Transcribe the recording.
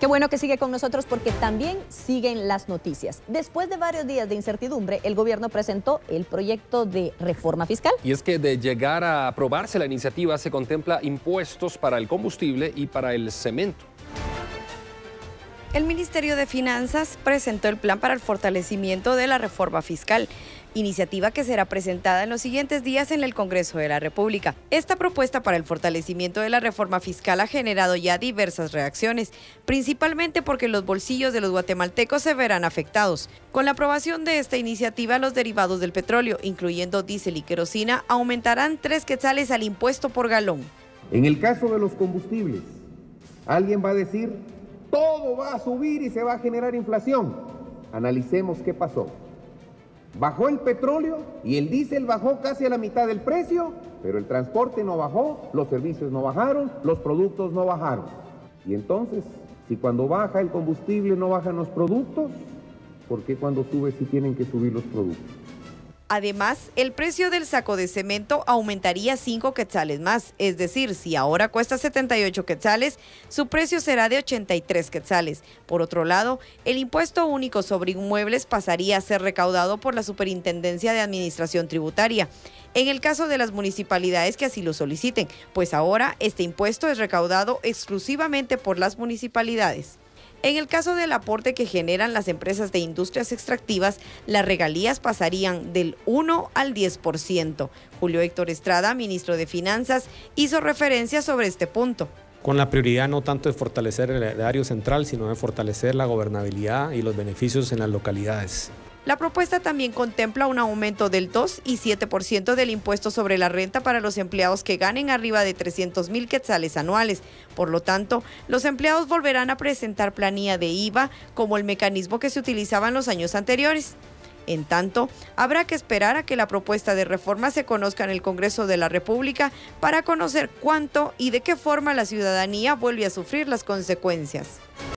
Qué bueno que sigue con nosotros porque también siguen las noticias. Después de varios días de incertidumbre, el gobierno presentó el proyecto de reforma fiscal. Y es que de llegar a aprobarse la iniciativa se contempla impuestos para el combustible y para el cemento. El Ministerio de Finanzas presentó el plan para el fortalecimiento de la reforma fiscal, iniciativa que será presentada en los siguientes días en el Congreso de la República. Esta propuesta para el fortalecimiento de la reforma fiscal ha generado ya diversas reacciones, principalmente porque los bolsillos de los guatemaltecos se verán afectados. Con la aprobación de esta iniciativa, los derivados del petróleo, incluyendo diésel y querosina, aumentarán tres quetzales al impuesto por galón. En el caso de los combustibles, alguien va a decir todo va a subir y se va a generar inflación. Analicemos qué pasó. Bajó el petróleo y el diésel bajó casi a la mitad del precio, pero el transporte no bajó, los servicios no bajaron, los productos no bajaron. Y entonces, si cuando baja el combustible no bajan los productos, ¿por qué cuando sube sí tienen que subir los productos? Además, el precio del saco de cemento aumentaría 5 quetzales más, es decir, si ahora cuesta 78 quetzales, su precio será de 83 quetzales. Por otro lado, el impuesto único sobre inmuebles pasaría a ser recaudado por la Superintendencia de Administración Tributaria. En el caso de las municipalidades que así lo soliciten, pues ahora este impuesto es recaudado exclusivamente por las municipalidades. En el caso del aporte que generan las empresas de industrias extractivas, las regalías pasarían del 1 al 10%. Julio Héctor Estrada, ministro de Finanzas, hizo referencia sobre este punto con la prioridad no tanto de fortalecer el erario central, sino de fortalecer la gobernabilidad y los beneficios en las localidades. La propuesta también contempla un aumento del 2 y 7% del impuesto sobre la renta para los empleados que ganen arriba de 300 mil quetzales anuales. Por lo tanto, los empleados volverán a presentar planilla de IVA como el mecanismo que se utilizaba en los años anteriores. En tanto, habrá que esperar a que la propuesta de reforma se conozca en el Congreso de la República para conocer cuánto y de qué forma la ciudadanía vuelve a sufrir las consecuencias.